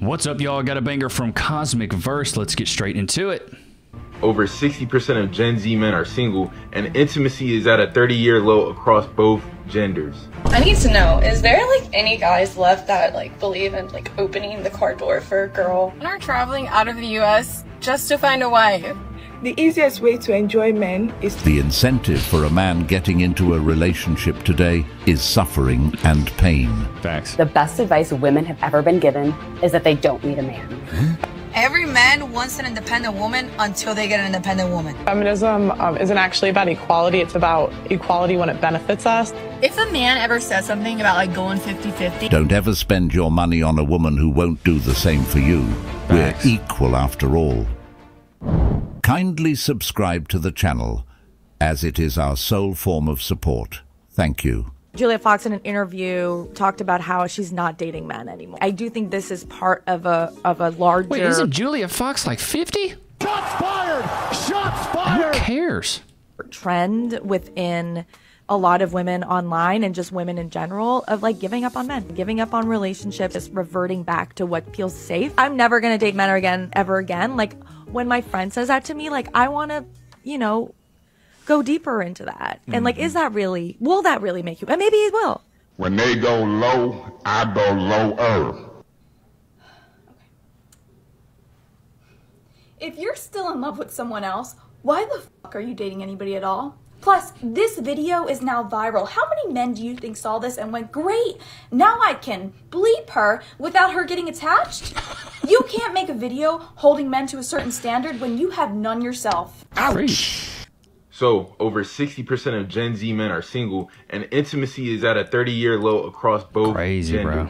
What's up, y'all? Got a banger from Cosmic Verse. Let's get straight into it. Over 60% of Gen Z men are single, and intimacy is at a 30 year low across both genders. I need to know, is there like any guys left that like believe in like opening the car door for a girl? Men are traveling out of the US just to find a wife. The easiest way to enjoy men is The incentive for a man getting into a relationship today is suffering and pain. Facts. The best advice women have ever been given is that they don't need a man. Every man wants an independent woman until they get an independent woman. Feminism um, isn't actually about equality, it's about equality when it benefits us. If a man ever says something about like going 50 50, Don't ever spend your money on a woman who won't do the same for you. Facts. We're equal after all. Kindly subscribe to the channel, as it is our sole form of support. Thank you. Julia Fox in an interview talked about how she's not dating men anymore. I do think this is part of a of a larger Wait, isn't Julia Fox like 50? Shots fired! Shots fired! Who cares? trend within a lot of women online and just women in general of like giving up on men, giving up on relationships, just reverting back to what feels safe. I'm never gonna date men again ever again. Like when my friend says that to me, like I wanna, you know, go deeper into that. And like, is mm-hmm. that really will that really make you and maybe it will. When they go low, I go lower. If you're still in love with someone else, why the fuck are you dating anybody at all? Plus, this video is now viral. How many men do you think saw this and went, great, now I can bleep her without her getting attached? You can't make a video holding men to a certain standard when you have none yourself. Preach. So, over 60% of Gen Z men are single, and intimacy is at a 30 year low across both Crazy, bro.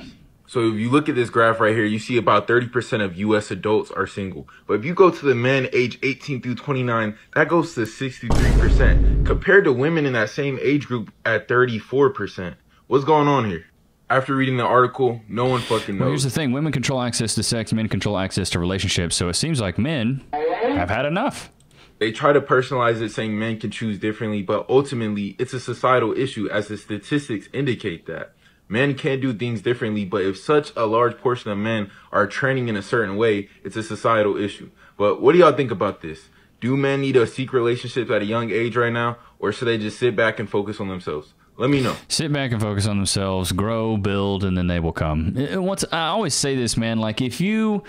So, if you look at this graph right here, you see about 30% of US adults are single. But if you go to the men age 18 through 29, that goes to 63%, compared to women in that same age group at 34%. What's going on here? After reading the article, no one fucking Well, here's knows. the thing women control access to sex, men control access to relationships. So it seems like men have had enough. They try to personalize it saying men can choose differently, but ultimately it's a societal issue as the statistics indicate that. Men can do things differently, but if such a large portion of men are training in a certain way, it's a societal issue. But what do y'all think about this? Do men need to seek relationships at a young age right now, or should they just sit back and focus on themselves? Let me know. Sit back and focus on themselves, grow, build, and then they will come. Uh, Once I always say this, man. Like if you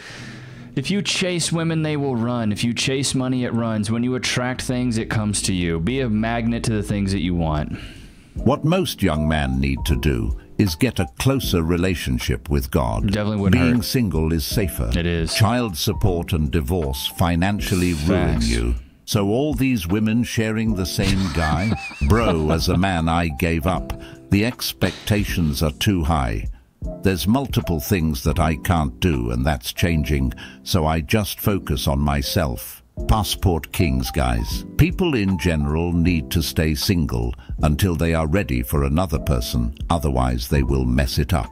if you chase women, they will run. If you chase money, it runs. When you attract things, it comes to you. Be a magnet to the things that you want. What most young men need to do is get a closer relationship with God. Definitely wouldn't Being hurt. single is safer. It is. Child support and divorce financially ruin you. So all these women sharing the same guy? Bro, as a man, I gave up. The expectations are too high. There's multiple things that I can't do, and that's changing, so I just focus on myself. Passport kings, guys. People in general need to stay single until they are ready for another person, otherwise they will mess it up.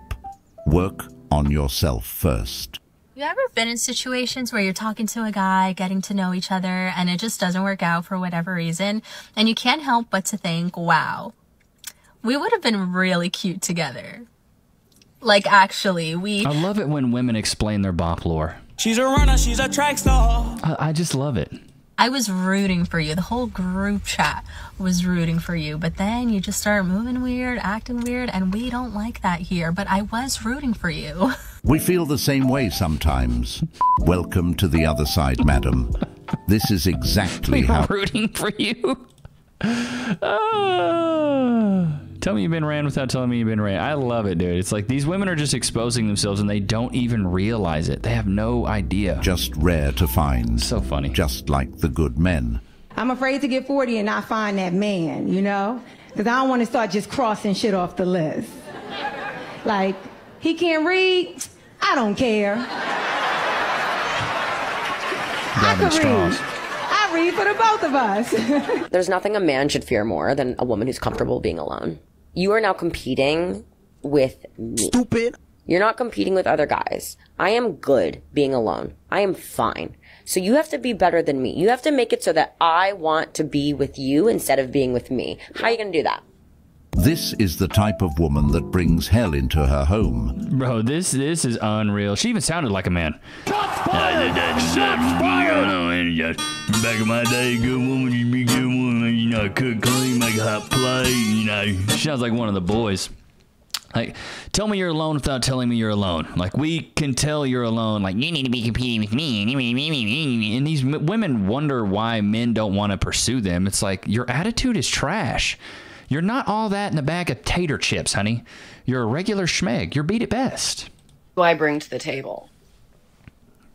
Work on yourself first. You ever been in situations where you're talking to a guy, getting to know each other, and it just doesn't work out for whatever reason, and you can't help but to think, wow, we would have been really cute together. Like, actually, we. I love it when women explain their bop lore. She's a runner, she's a track star. I, I just love it. I was rooting for you. The whole group chat was rooting for you. But then you just start moving weird, acting weird, and we don't like that here. But I was rooting for you. We feel the same way sometimes. Welcome to the other side, madam. This is exactly We how. are rooting for you. Ah. Tell me you've been ran without telling me you've been ran. I love it, dude. It's like these women are just exposing themselves and they don't even realize it. They have no idea. Just rare to find. So funny. Just like the good men. I'm afraid to get 40 and not find that man, you know? Because I don't want to start just crossing shit off the list. Like, he can't read? I don't care. I Grabbing can read. I read for the both of us. There's nothing a man should fear more than a woman who's comfortable being alone. You are now competing with me. Stupid. You're not competing with other guys. I am good being alone. I am fine. So you have to be better than me. You have to make it so that I want to be with you instead of being with me. How are you going to do that? This is the type of woman that brings hell into her home. Bro, this this is unreal. She even sounded like a man. Back in my day, good woman, you be good woman. You know, cook, clean, make a hot plate. You know, she sounds like one of the boys. Like, tell me you're alone without telling me you're alone. Like, we can tell you're alone. Like, you need to be competing with me. And these women wonder why men don't want to pursue them. It's like, your attitude is trash. You're not all that in a bag of tater chips, honey. You're a regular schmeg. You're beat at best. do I bring to the table?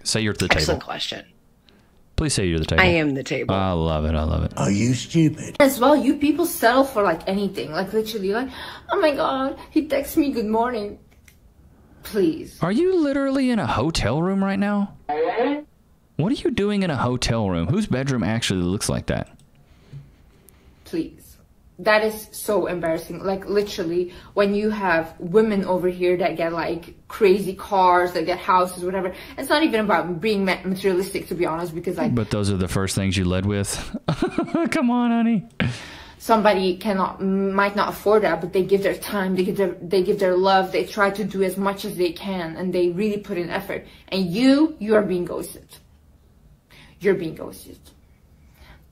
Say you're at the Excellent table. question. Please say you're the table. I am the table. I love it. I love it. Are you stupid? As well, you people settle for like anything. Like literally, like, oh my god, he texts me good morning. Please. Are you literally in a hotel room right now? What are you doing in a hotel room? Whose bedroom actually looks like that? Please. That is so embarrassing. Like literally, when you have women over here that get like crazy cars, that get houses, whatever. It's not even about being materialistic, to be honest, because like But those are the first things you led with. Come on, honey. somebody cannot might not afford that but they give their time they give their they give their love they try to do as much as they can and they really put in effort and you you are being ghosted you're being ghosted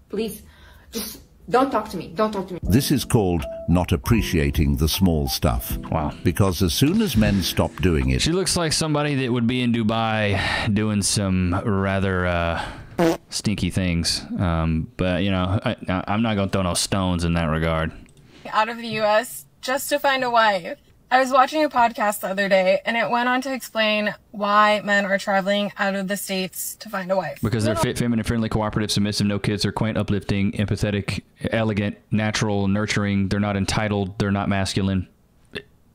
please just don't talk to me don't talk to me This is called not appreciating the small stuff. Wow. Because as soon as men stop doing it, She looks like somebody that would be in Dubai doing some rather uh, stinky things. Um, but, you know, I, I'm not going to throw no stones in that regard. out of the US just to find a wife. I was watching a podcast the other day and it went on to explain why men are traveling out of the states to find a wife. Because they're fit, feminine, friendly, cooperative, submissive, no kids, they're quaint, uplifting, empathetic, elegant, natural, nurturing. They're not entitled. They're not masculine.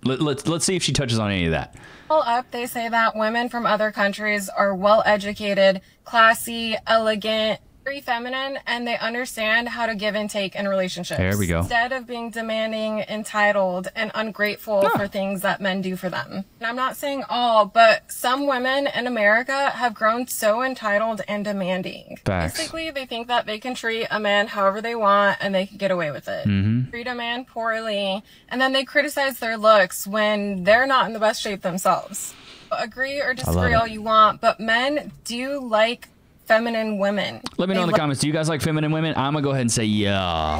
Let, let's let's see if she touches on any of that. All up, they say that women from other countries are well educated, classy, elegant, very feminine, and they understand how to give and take in relationships. There we go. Instead of being demanding, entitled, and ungrateful for things that men do for them. And I'm not saying all, but some women in America have grown so entitled and demanding. Facts. Basically, they think that they can treat a man however they want and they can get away with it. Mhm. Treat a man poorly, and then they criticize their looks when they're not in the best shape themselves. Agree or disagree all you want, but men do like feminine women. Let me know They in the like- comments. Do you guys like feminine women? I'm gonna go ahead and say yeah,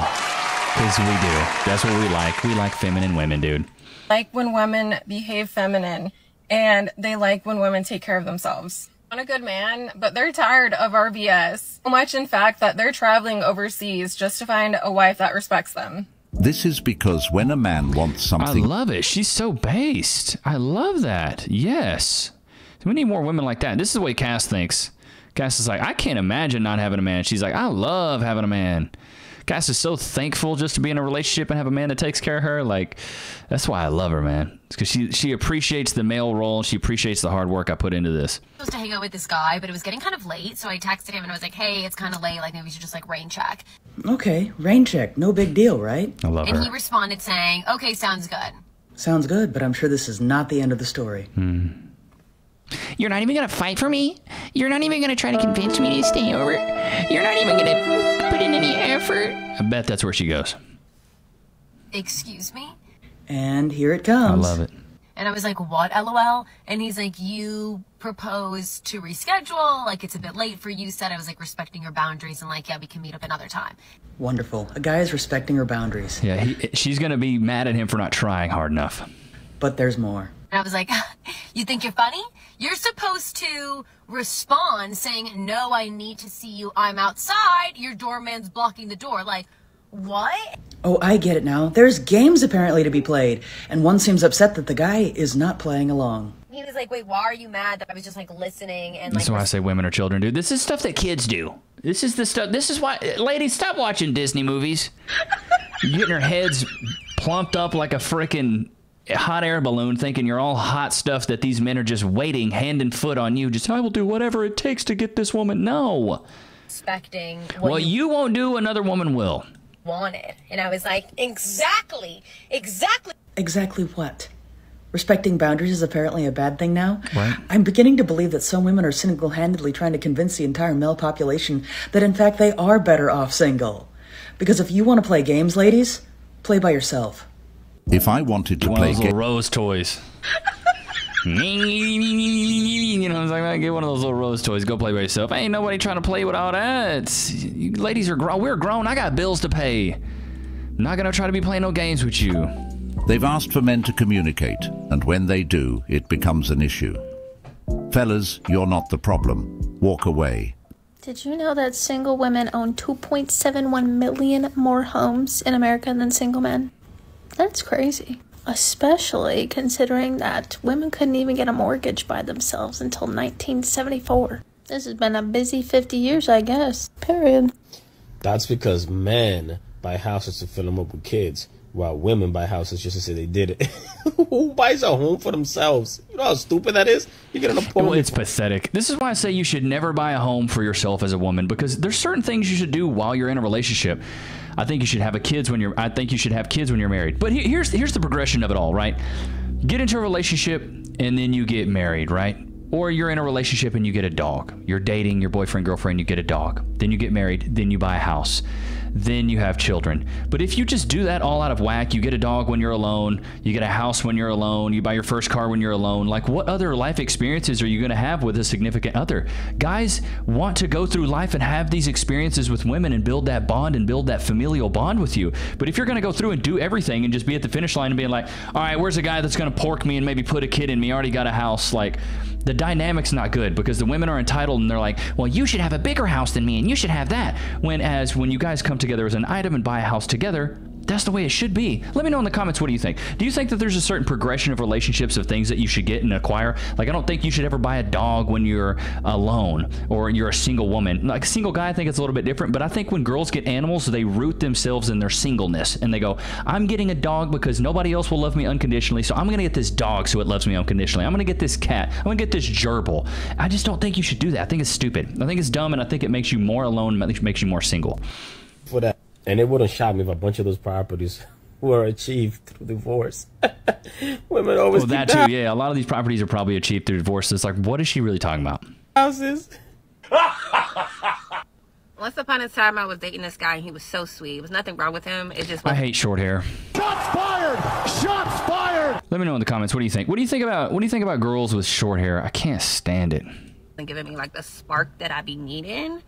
because we do. That's what we like. We like feminine women, dude. like when women behave feminine and they like when women take care of themselves. Want a good man, but they're tired of our BS. So much, in fact, that they're traveling overseas just to find a wife that respects them. this is because when a man wants something I love it. She's so based. I love that. Yes. We need more women like that. This is the way Cass thinks. Cass is like, I can't imagine not having a man. She's like, I love having a man. Cass is so thankful just to be in a relationship and have a man that takes care of her. Like, that's why I love her, man. Because she she appreciates the male role. She appreciates the hard work I put into this. I supposed to hang out with this guy, but it was getting kind of late, so I texted him and I was like, "Hey, it's kind of late. Like maybe we should just like rain check." Okay, rain check. No big deal, right? I love and he responded saying, "Okay, sounds good." Sounds good, but I'm sure this is not the end of the story. Hmm. You're not even gonna fight for me? You're not even gonna try to convince me to stay over? You're not even gonna put in any effort? I bet that's where she goes. Excuse me. And here it comes. I love it. And I was like, "What? LOL." And he's like, "You proposed to reschedule. Like it's a bit late for you." Said I was like respecting your boundaries and like, "Yeah, we can meet up another time." Wonderful. A guy is respecting her boundaries. Yeah, he, she's gonna be mad at him for not trying hard enough. But there's more. And I was like, "You think you're funny? You're supposed to respond saying, "No, I need to see you. I'm outside. Your doorman's blocking the door." Like, what? Oh, I get it now. There's games apparently to be played, and one seems upset that the guy is not playing along. He was like, "Wait, why are you mad that I was just like listening and like That's why I say women are children, dude. This is stuff that kids do. This is the stuff. This is why, ladies, stop watching Disney movies. You're getting your heads plumped up like a freaking hot air balloon, thinking you're all hot stuff that these men are just waiting hand and foot on you. Just I will do whatever it takes to get this woman. No. respecting what What you you won't do, another woman will. wanted?" And I was like, "Exactly, exactly." Exactly what? Respecting boundaries is apparently a bad thing now? Right. I'm beginning to believe that some women are single handedly trying to convince the entire male population that in fact they are better off single. Because if you want to play games, ladies, play by yourself. If I wanted to One of play those ga- little rose toys. you know, I was like, man, get one of those little rose toys. Go play by yourself. Ain't nobody trying to play with all that. You ladies are grown. We're grown. I got bills to pay. I'm not gonna try to be playing no games with you. They've asked for men to communicate, and when they do, it becomes an issue. Fellas, you're not the problem. Walk away. Did you know that single women own 2.71 million more homes in America than single men? That's crazy. Especially considering that women couldn't even get a mortgage by themselves until 1974. This has been a busy 50 years, I guess. Period. That's because men buy houses to fill them up with kids, while women buy houses just to say they did it. Who buys a home for themselves? You know how stupid that is? You get an apartment. Well, apartment. it's pathetic. This is why I say you should never buy a home for yourself as a woman because there's certain things you should do while you're in a relationship. I think you should have a kids when you're. I think you should have kids when you're married. But he- here's here's the progression of it all. Right, get into a relationship and then you get married. Right. Or you're in a relationship and you get a dog. You're dating your boyfriend, girlfriend, you get a dog. Then you get married, then you buy a house. Then you have children. But if you just do that all out of whack, you get a dog when you're alone, you get a house when you're alone, you buy your first car when you're alone, like what other life experiences are you going to have with a significant other? Guys want to go through life and have these experiences with women and build that bond and build that familial bond with you. But if you're going to go through and do everything and just be at the finish line and being like, all right, where's a guy that's going to pork me and maybe put a kid in me? I already got a house. Like, the dynamic's not good because the women are entitled and they're like, well, you should have a bigger house than me and you should have that. When as when you guys come together as an item and buy a house together, that's the way it should be. Let me know in the comments what do you think? Do you think that there's a certain progression of relationships of things that you should get and acquire? Like I don't think you should ever buy a dog when you're alone or you're a single woman. Like a single guy I think it's a little bit different, but I think when girls get animals, they root themselves in their singleness and they go, "I'm getting a dog because nobody else will love me unconditionally, so I'm going to get this dog so it loves me unconditionally. I'm going to get this cat. I'm going to get this gerbil." I just don't think you should do that. I think it's stupid. I think it's dumb and I think it makes you more alone, makes you more single. For that. And it wouldn't shock me if a bunch of those properties were achieved through divorce. Women always Well, that too, yeah. A lot of these properties are probably achieved through divorce. It's like, what is she really talking about? houses. Once upon a time, I was dating this guy, and he was so sweet. There was nothing wrong with him. It just I hate short hair. shots fired. Shots fired. Let me know in the comments. What do you think? What do you think about what do you think about girls with short hair? I can't stand it. And giving me like the spark that I be needing.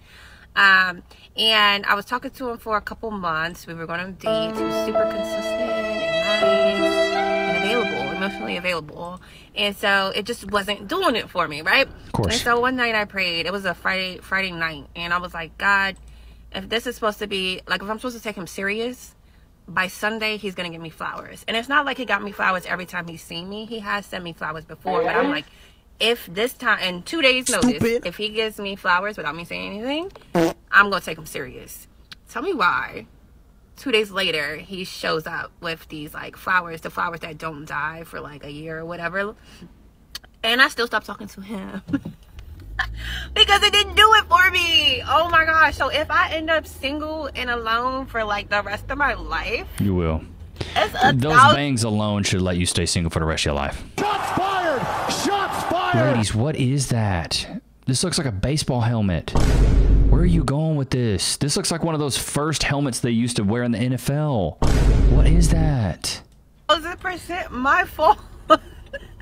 Um, and I was talking to him for a couple months. We were going on dates. He was super consistent and nice and available, emotionally available. And so it just wasn't doing it for me, right? Of course. And so one night I prayed. It was a Friday Friday night, and I was like, God, if this is supposed to be like if I'm supposed to take him serious, by Sunday he's gonna give me flowers. And it's not like he got me flowers every time he's seen me. He has sent me flowers before, but I'm like, if this time in two days notice, Stupid. if he gives me flowers without me saying anything, I'm gonna take him serious. Tell me why. Two days later, he shows up with these like flowers, the flowers that don't die for like a year or whatever. And I still stopped talking to him. because it didn't do it for me. Oh my gosh. So if I end up single and alone for like the rest of my life, You will. Those thousand bangs alone should let you stay single for the rest of your life. shots fired! Shots fired! Ladies, what is that? This looks like a baseball helmet. Where are you going with this? This looks like one of those first helmets they used to wear in the NFL. What is that? Oh, thousand percent my fault.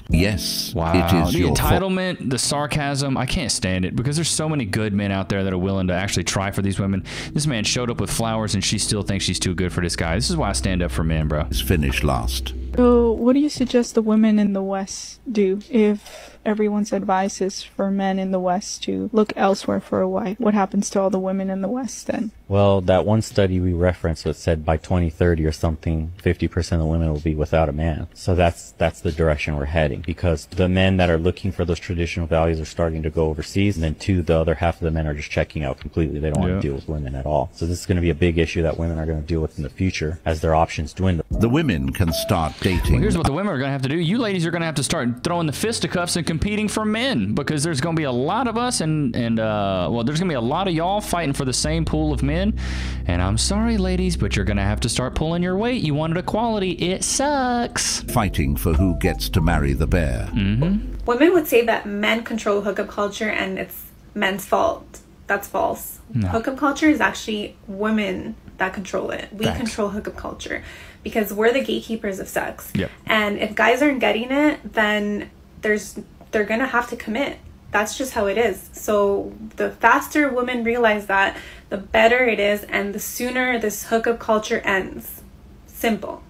Yes, Wow. it is the your fault. entitlement, the sarcasm, I can't stand it because there's so many good men out there that are willing to actually try for these women. This man showed up with flowers and she still thinks she's too good for this guy. This is why I stand up for men, bro. It's finished last. So, what do you suggest the women in the West do if everyone's advice is for men in the West to look elsewhere for a wife? What happens to all the women in the West then? Well, that one study we referenced that said by 2030 or something, 50% of the women will be without a man. So that's that's the direction we're heading because the men that are looking for those traditional values are starting to go overseas, and then two, the other half of the men are just checking out completely. They don't Yeah. want to deal with women at all. So this is going to be a big issue that women are going to deal with in the future as their options dwindle. The women can start dating. Well, here's what the women are going to have to do. You ladies are going to have to start throwing the fisticuffs and competing for men because there's going to be a lot of us and and uh, well, there's going to be a lot of y'all fighting for the same pool of men. And I'm sorry, ladies, but you're going to have to start pulling your weight. You wanted equality. It sucks. Fighting for who gets to marry the bear. Mm-hmm. Women would say that men control hookup culture and it's men's fault. That's false. No. Hookup culture is actually women that control it. We Facts. control hookup culture because we're the gatekeepers of sex. Yep. And if guys aren't getting it, then there's they're gonna have to commit. That's just how it is. So the faster women realize that, the better it is, and the sooner this hookup culture ends. Simple.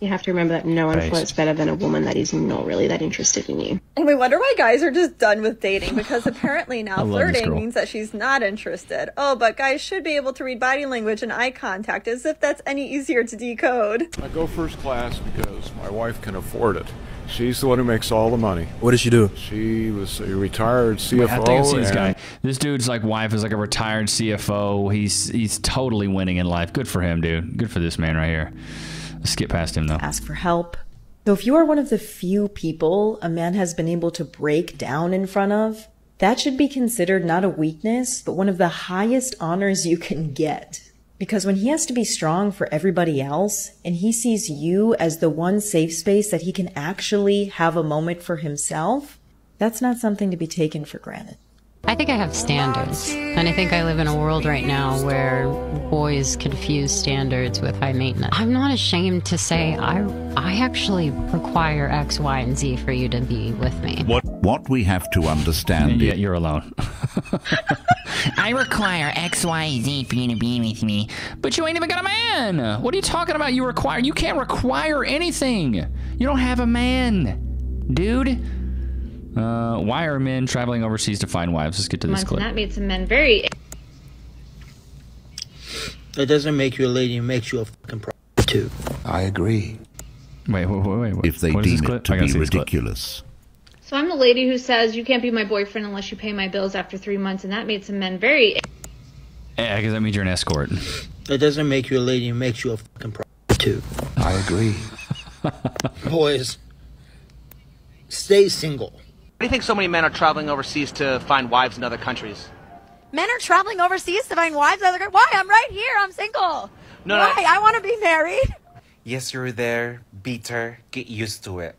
You have to remember that no one Thanks. flirts better than a woman that is not really that interested in you. And we wonder why guys are just done with dating because apparently now flirting means that she's not interested. Oh, but guys should be able to read body language and eye contact as if that's any easier to decode. I go first class because my wife can afford it. She's the one who makes all the money. What does she do? She was a retired CFO. Wait, I think I've seen this guy. This dude's like wife is like a retired CFO. He's he's totally winning in life. Good for him, dude. Good for this man right here. Skip past him though. ask for help. So if you are one of the few people a man has been able to break down in front of, that should be considered not a weakness, but one of the highest honors you can get. Because when he has to be strong for everybody else, and he sees you as the one safe space that he can actually have a moment for himself, that's not something to be taken for granted. I think I have standards. And I think I live in a world right now where boys confuse standards with high maintenance. I'm not ashamed to say I I actually require X, Y, and Z for you to be with me. What what we have to understand Yeah, you're alone. I require X, Y, Z for you to be with me. But you ain't even got a man. What are you talking about? You require you can't require anything. You don't have a man, dude. Uh, why are men traveling overseas to find wives? Let's get to this months, clip. that made some men very It doesn't make you a lady, it makes you a fucking prostitute. I agree. Wait, wait, wait, wait. If they What is this deem it to be see this clip. ridiculous. So I'm the lady who says you can't be my boyfriend unless you pay my bills after three months, and that made some men very. Yeah, because that means you're an escort. It doesn't make you a lady, it makes you a fucking prostitute. I agree. Boys, stay single. Why do you think so many men are traveling overseas to find wives in other countries? Men are traveling overseas to find wives. In other countries? why? I'm right here. I'm single. No, no. why? I want to be married. Yes, you're there. Bitter. Get used to it.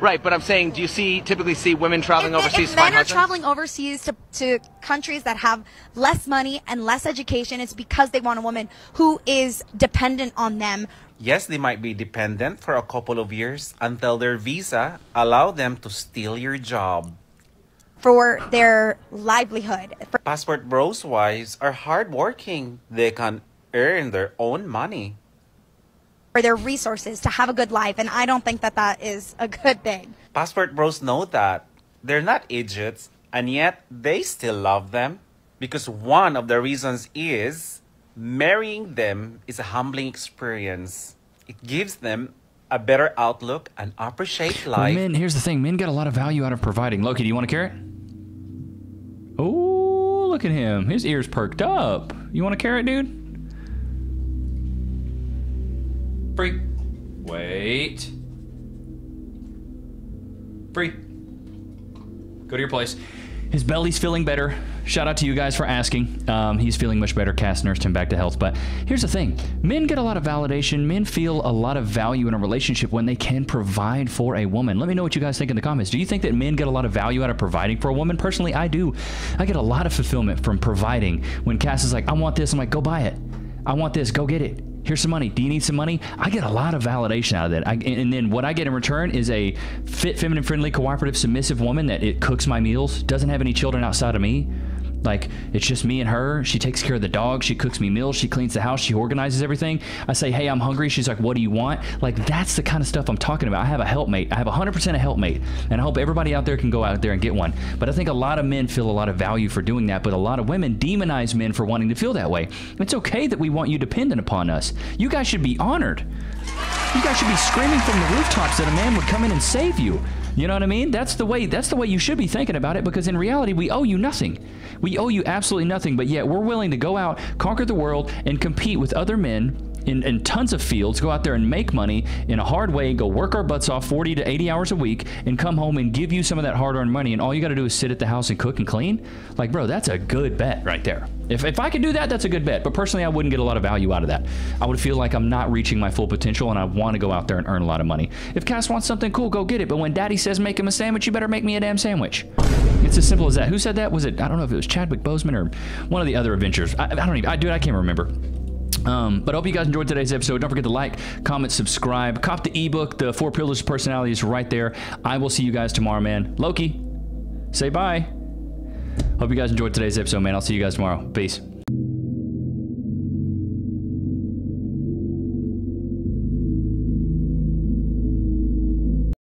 Right, but I'm saying, do you see typically see women traveling overseas If men are husbands? traveling overseas to, to countries that have less money and less education, it's because they want a woman who is dependent on them. Yes, they might be dependent for a couple of years until their visa allow them to steal your job. For their livelihood. For- Passport bros wives are hardworking. They can earn their own money. for their resources to have a good life, and I don't think that that is a good thing. Passport bros know that. They're not idiots, and yet they still love them. Because one of the reasons is marrying them is a humbling experience. It gives them a better outlook and appreciate Well, life. men, here's the thing. Men get a lot of value out of providing. Loki, do you want a carrot? Oh, look at him. His ears perked up. You want a carrot, dude? Free. Wait. Free. Go to your place. His belly's feeling better. Shout out to you guys for asking. Um, he's feeling much better. Cass nursed him back to health. But here's the thing men get a lot of validation. Men feel a lot of value in a relationship when they can provide for a woman. Let me know what you guys think in the comments. Do you think that men get a lot of value out of providing for a woman? Personally, I do. I get a lot of fulfillment from providing. When Cass is like, I want this, I'm like, go buy it. I want this, go get it. Here's some money. Do you need some money? I get a lot of validation out of that. I, and then what I get in return is a fit, feminine, friendly, cooperative, submissive woman that it cooks my meals, doesn't have any children outside of me. Like it's just me and her. She takes care of the dog. She cooks me meals. She cleans the house. She organizes everything. I say, hey, I'm hungry. She's like, what do you want? Like that's the kind of stuff I'm talking about. I have a helpmate. I have 100% a helpmate, and I hope everybody out there can go out there and get one. But I think a lot of men feel a lot of value for doing that, but a lot of women demonize men for wanting to feel that way. It's okay that we want you dependent upon us. You guys should be honored. You guys should be screaming from the rooftops that a man would come in and save you. You know what I mean? That's the way that's the way you should be thinking about it because in reality we owe you nothing. We owe you absolutely nothing, but yet we're willing to go out, conquer the world and compete with other men in, in tons of fields, go out there and make money in a hard way, go work our butts off 40 to 80 hours a week and come home and give you some of that hard-earned money and all you got to do is sit at the house and cook and clean? Like, bro, that's a good bet right there. If, if I could do that, that's a good bet. But personally, I wouldn't get a lot of value out of that. I would feel like I'm not reaching my full potential and I want to go out there and earn a lot of money. If Cass wants something cool, go get it. But when daddy says make him a sandwich, you better make me a damn sandwich. It's as simple as that. Who said that? Was it? I don't know if it was Chadwick Boseman or one of the other Avengers. I, I don't even. I dude, I can't remember. Um, but I hope you guys enjoyed today's episode. Don't forget to like, comment, subscribe. Cop the ebook, The Four Pillars of Personality is right there. I will see you guys tomorrow, man. Loki, say bye. Hope you guys enjoyed today's episode, man. I'll see you guys tomorrow. Peace.